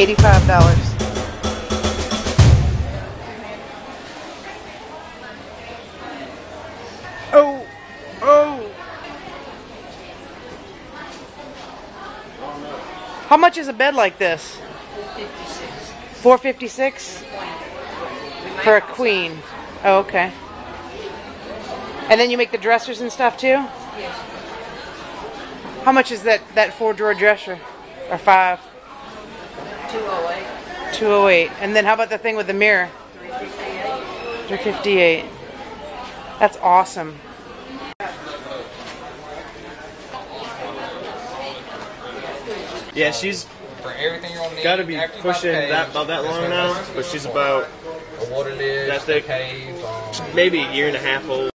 Eighty-five dollars. Oh, oh. How much is a bed like this? Four fifty-six for a queen. Oh, okay. And then you make the dressers and stuff too. Yes. How much is that that four drawer dresser? Or five? 208, Two oh eight. And then how about the thing with the mirror? 358. Three fifty eight. That's awesome. Yeah, she's For everything you're gonna need. got to be after you buy the pushing cave, that about that long now, but she's about A water lid, That thick. cave, um, maybe a year and a half old.